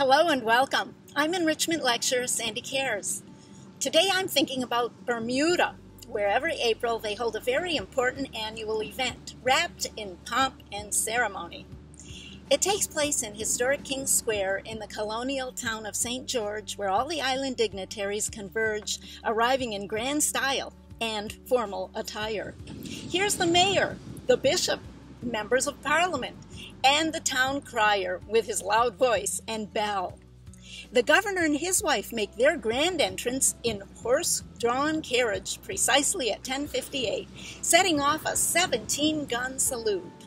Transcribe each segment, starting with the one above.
Hello and welcome. I'm Enrichment Lecturer Sandy Cares. Today I'm thinking about Bermuda, where every April they hold a very important annual event wrapped in pomp and ceremony. It takes place in historic King's Square in the colonial town of St. George, where all the island dignitaries converge, arriving in grand style and formal attire. Here's the mayor, the bishop, members of parliament, and the town crier with his loud voice and bell. The governor and his wife make their grand entrance in horse-drawn carriage precisely at 10:58, setting off a 17-gun salute.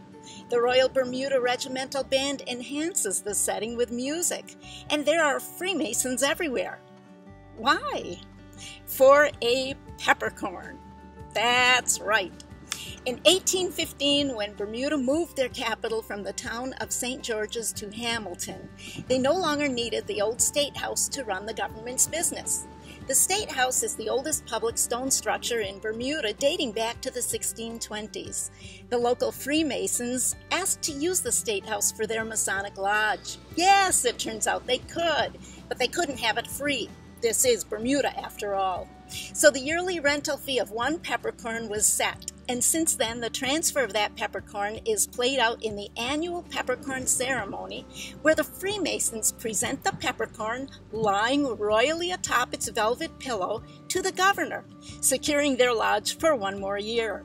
The Royal Bermuda Regimental Band enhances the setting with music, and there are Freemasons everywhere. Why? For a peppercorn. That's right. In 1815, when Bermuda moved their capital from the town of St. George's to Hamilton, they no longer needed the old State House to run the government's business. The State House is the oldest public stone structure in Bermuda dating back to the 1620s. The local Freemasons asked to use the State House for their Masonic Lodge. Yes, it turns out they could, but they couldn't have it free. This is Bermuda after all. So the yearly rental fee of one peppercorn was set. And since then, the transfer of that peppercorn is played out in the annual peppercorn ceremony, where the Freemasons present the peppercorn lying royally atop its velvet pillow to the governor, securing their lodge for one more year.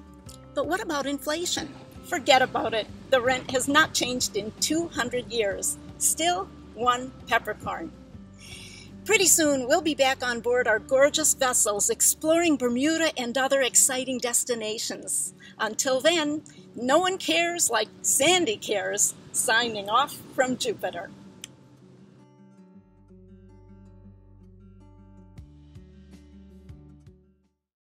But what about inflation? Forget about it. The rent has not changed in 200 years. Still one peppercorn. Pretty soon, we'll be back on board our gorgeous vessels exploring Bermuda and other exciting destinations. Until then, no one cares like Sandy cares, signing off from Jupiter.